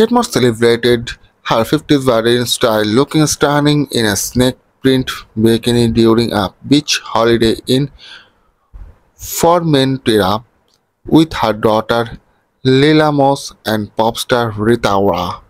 Kate celebrated her 50th birthday style, looking stunning in a snake print bikini during a beach holiday in Formentera with her daughter Lila Moss and pop star Rita Ora.